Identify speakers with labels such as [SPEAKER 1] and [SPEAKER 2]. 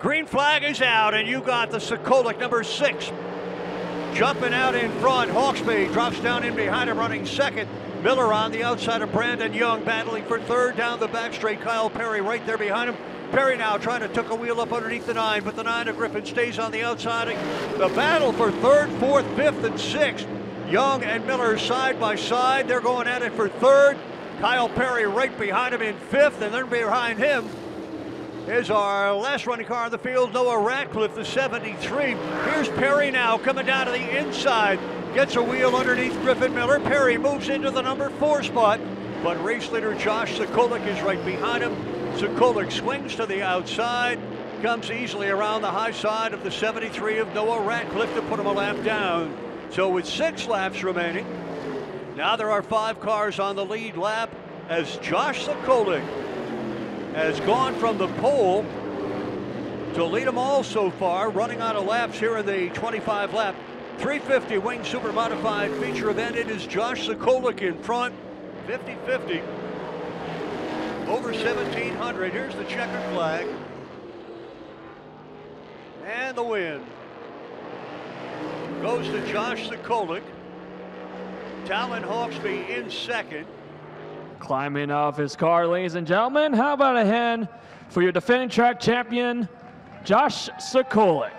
[SPEAKER 1] Green flag is out, and you got the Sokolik number six jumping out in front. Hawksby drops down in behind him, running second. Miller on the outside of Brandon Young, battling for third down the back straight. Kyle Perry right there behind him. Perry now trying to tuck a wheel up underneath the nine, but the nine of Griffin stays on the outside. The battle for third, fourth, fifth, and sixth. Young and Miller side by side. They're going at it for third. Kyle Perry right behind him in fifth, and then behind him is our last running car on the field, Noah Ratcliffe, the 73. Here's Perry now coming down to the inside. Gets a wheel underneath Griffin Miller. Perry moves into the number four spot, but race leader Josh Sokolik is right behind him. Sokolik swings to the outside, comes easily around the high side of the 73 of Noah Ratcliffe to put him a lap down. So with six laps remaining, now there are five cars on the lead lap as Josh Sokolik has gone from the pole to lead them all so far, running out of laps here in the 25 lap 350 Wing Super Modified feature event. It is Josh Sokolik in front, 50-50. Over 1700. Here's the checkered flag. And the win goes to Josh Sokolik. Talon Hawksby in second.
[SPEAKER 2] Climbing off his car, ladies and gentlemen. How about a hand for your defending track champion, Josh Sokolik.